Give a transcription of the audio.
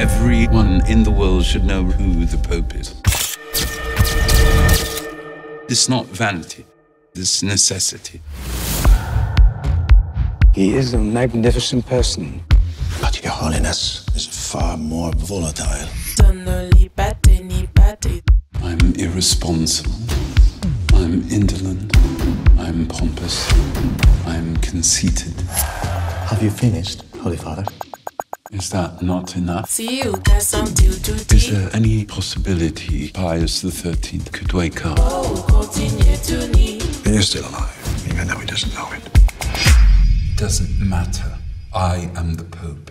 Everyone in the world should know who the Pope is. It's not vanity, it's necessity. He is a magnificent person. But your holiness is far more volatile. I'm irresponsible. I'm indolent. I'm pompous. I'm conceited. Have you finished, Holy Father? Is that not enough? See you, there's something to Is there any possibility Pius XIII could wake up? Oh, continue to need. And you're still alive, even though he doesn't know it. Doesn't matter. I am the Pope.